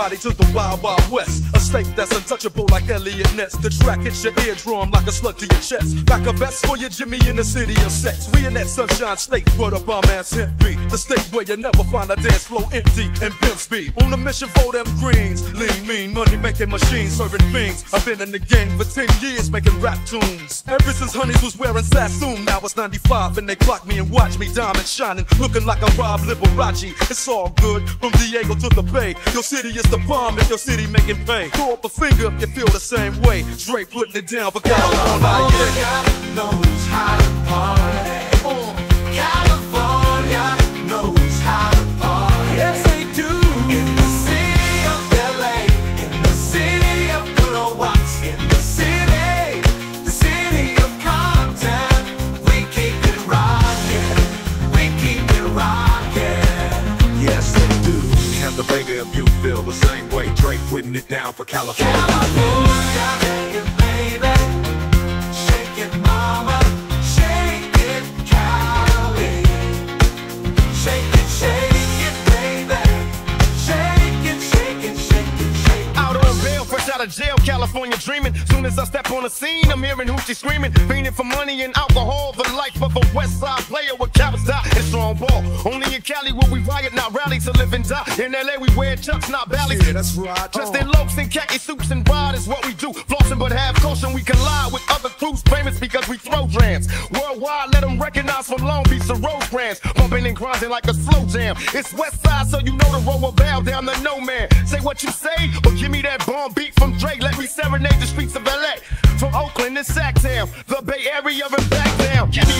everybody to the Wild Wild West finesse. The track hits your eardrum like a slug to your chest. Like a vest for your Jimmy in the city of sex. We in that sunshine state, put up our man Hemp B. The state where you never find a dance floor empty and pimp speed. On a mission for them greens. Lean, mean, money making machines, serving fiends. I've been in the game for 10 years making rap tunes. Ever since Honeys was wearing Sassoon, now it's 95 and they clock me and watch me diamond shining. Looking like a Rob Liberace. It's all good from Diego to the Bay. Your city is the bomb if your city making pain. Throw up a finger if you feel the same way. Straight putting it down for California. California knows how to party. California knows how to party. Yes, they do. In the city of LA, in the city of in the city, the city of Compton, we keep it rocking, we keep it rocking. Yes, the baby if you feel the same way. Drake putting it down for California. California, California dreaming. Soon as I step on the scene, I'm hearing Hoochie screaming. Fiending for money and alcohol, the life of a West Side player with cowards die and strong ball. Only in Cali will we riot, not rally to live and die. In LA, we wear chucks, not valleys. Yeah, that's right. Dressed in loafs and khaki suits and Let from Long Beach to Rosecrans. Bumping and grinding like a slow jam. It's West Side, so you know the road will bow down to no man. Say what you say, but give me that bomb beat from Drake. Let me serenade the streets of LA. From Oakland to Sacktown, the Bay Area and back down. Give me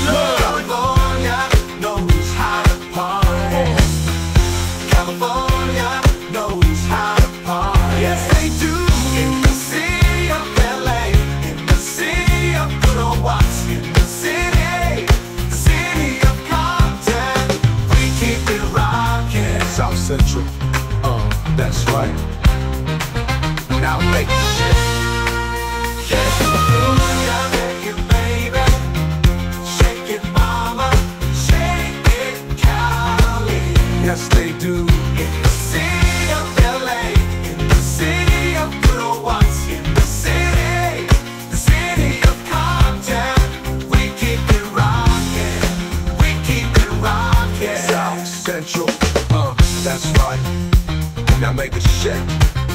Compton, we keep it rocking, we keep it rocking. South Central. Uh, that's right. Now make a shit. California.